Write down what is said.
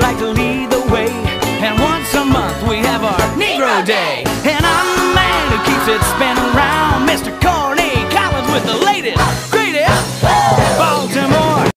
like to lead the way. And once a month we have our Negro Day. And I'm the man who keeps it spinning around. Mr. Corny Collins with the latest.